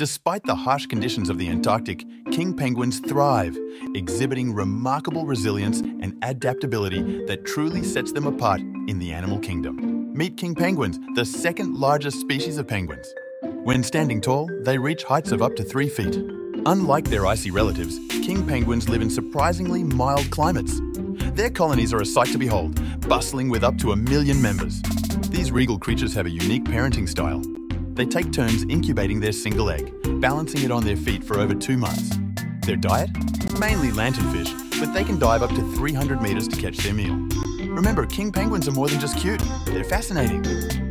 Despite the harsh conditions of the Antarctic, king penguins thrive, exhibiting remarkable resilience and adaptability that truly sets them apart in the animal kingdom. Meet king penguins, the second largest species of penguins. When standing tall, they reach heights of up to three feet. Unlike their icy relatives, king penguins live in surprisingly mild climates. Their colonies are a sight to behold, bustling with up to a million members. These regal creatures have a unique parenting style, they take turns incubating their single egg, balancing it on their feet for over two months. Their diet? Mainly lanternfish, but they can dive up to 300 metres to catch their meal. Remember, king penguins are more than just cute, they're fascinating.